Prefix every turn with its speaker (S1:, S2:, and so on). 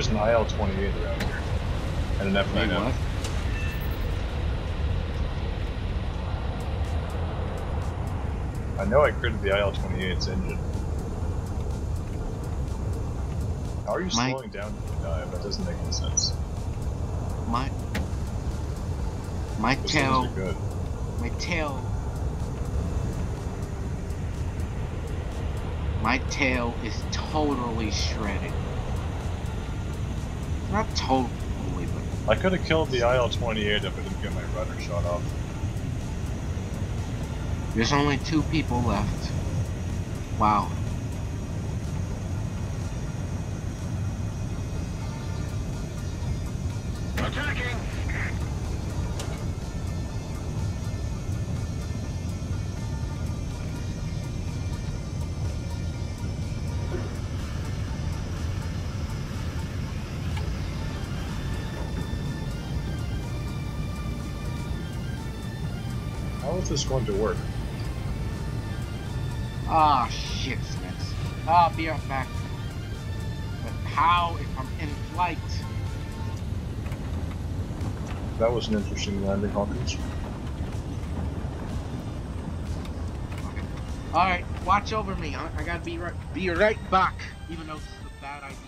S1: There's an IL-28 around here. And an F9F. I know I critted the IL-28's engine. How are you
S2: My-
S1: slowing down you dive? That doesn't make any sense.
S2: My my
S1: Those
S2: tail,
S1: good.
S2: my tail, my tail is totally shredded. Not totally, but
S1: I could have killed the IL-28 if I didn't get my rudder shot off.
S2: there's only two people left. Wow.
S1: How is this going to work?
S2: Ah, shit, Smiths. I'll be right back. But how if I'm in flight?
S1: That was an interesting landing, Hawkens.
S2: Alright, watch over me. I, I gotta be right be right back. Even though this is a bad idea.